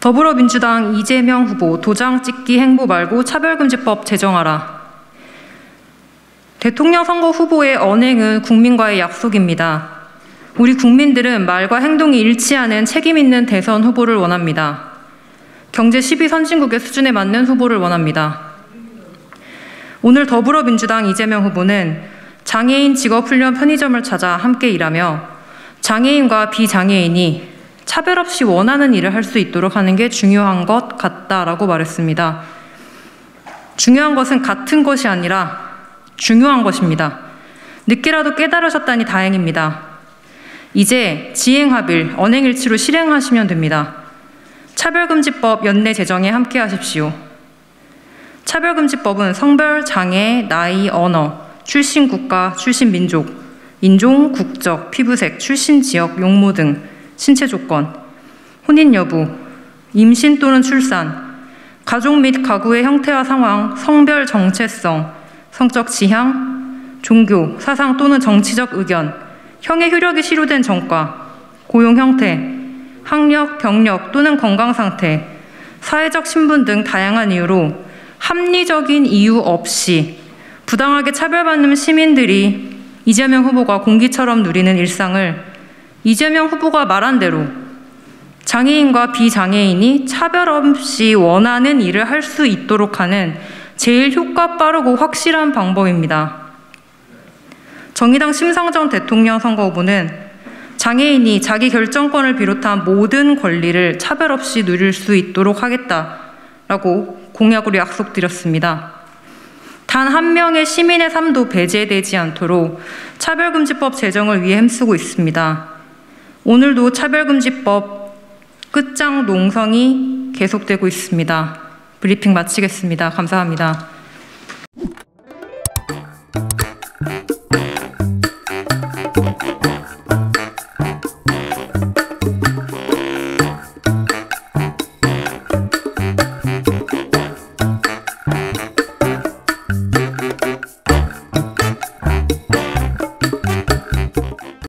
더불어민주당 이재명 후보 도장 찍기 행보 말고 차별금지법 제정하라. 대통령 선거 후보의 언행은 국민과의 약속입니다. 우리 국민들은 말과 행동이 일치하는 책임 있는 대선 후보를 원합니다. 경제 12 선진국의 수준에 맞는 후보를 원합니다. 오늘 더불어민주당 이재명 후보는 장애인 직업훈련 편의점을 찾아 함께 일하며 장애인과 비장애인이 차별 없이 원하는 일을 할 수 있도록 하는 게 중요한 것 같다라고 말했습니다. 중요한 것은 같은 것이 아니라 중요한 것입니다. 늦게라도 깨달으셨다니 다행입니다. 이제 지행합일, 언행일치로 실행하시면 됩니다. 차별금지법 연내 제정에 함께 하십시오. 차별금지법은 성별, 장애, 나이, 언어, 출신 국가, 출신 민족, 인종, 국적, 피부색, 출신 지역, 용모 등 신체 조건, 혼인 여부, 임신 또는 출산, 가족 및 가구의 형태와 상황, 성별 정체성, 성적 지향, 종교, 사상 또는 정치적 의견, 형의 효력이 실효된 전과, 고용 형태, 학력, 병력 또는 건강 상태, 사회적 신분 등 다양한 이유로 합리적인 이유 없이 부당하게 차별받는 시민들이 이재명 후보가 공기처럼 누리는 일상을 이재명 후보가 말한 대로 장애인과 비장애인이 차별 없이 원하는 일을 할 수 있도록 하는 제일 효과 빠르고 확실한 방법입니다. 정의당 심상정 대통령 선거 후보는 장애인이 자기 결정권을 비롯한 모든 권리를 차별 없이 누릴 수 있도록 하겠다라고 공약으로 약속드렸습니다. 단 한 명의 시민의 삶도 배제되지 않도록 차별금지법 제정을 위해 힘쓰고 있습니다. 오늘도 차별금지법 끝장 농성이 계속되고 있습니다. 브리핑 마치겠습니다. 감사합니다.